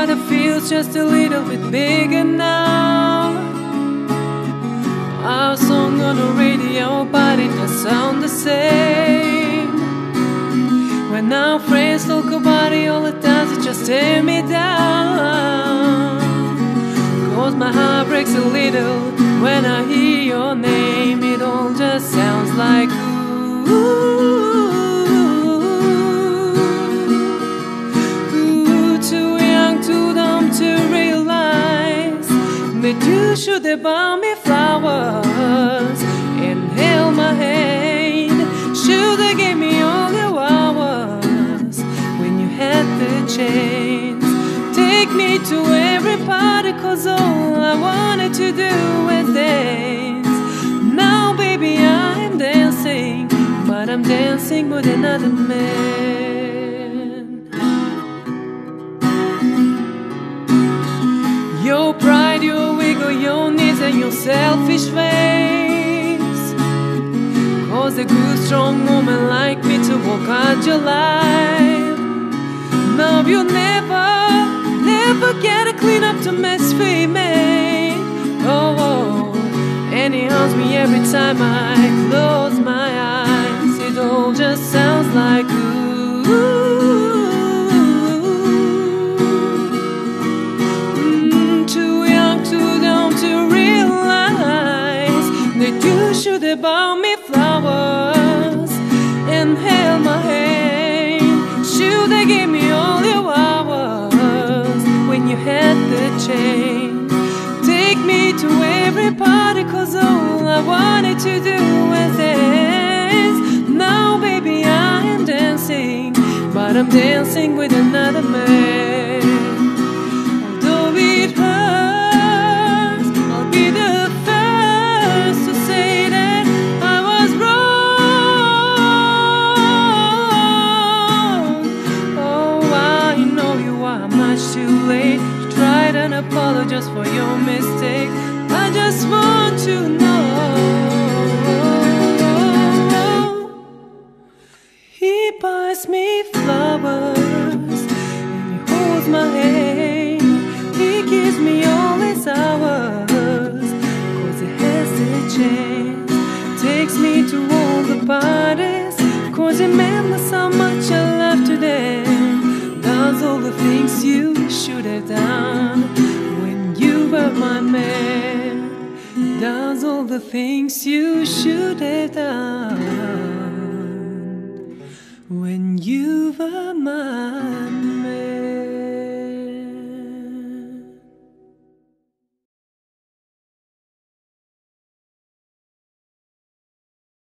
but it feels just a little bit bigger now. Our song on the radio, but it does sound the same. When our friends talk about it, all it does is just tear me down. Cause my heart breaks a little when I hear your should have bought me flowers and held my hand. Should have gave me all your hours when you had the chance. Take me to every party, cause all I wanted to do was dance. Now, baby, I'm dancing, but I'm dancing with another man. Your wiggle, your knees, and your selfish ways. Cause a good, strong woman like me to walk out your life. Now you'll never, never get a clean up to mess we made. Oh, oh, and it haunts me every time I close my eyes. It all just sounds like ooh. Bought me flowers and held my hand. Should they gave me all your hours when you had the chance. Take me to every party, cause all I wanted to do was dance. Now, baby, I am dancing, but I'm dancing with another man. Although it hurts, too late to try and apologize for your mistake. I just want to know. He buys me flowers and he holds my hand. He gives me all his hours, cause he has the chance. Takes me to all the parties, cause he remembers how much I love to the things you should have done when you were mine.